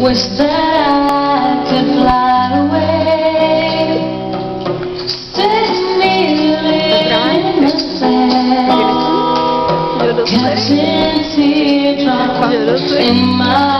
Wish that I could fly away? Stick me in the sand. Catching teardrops in my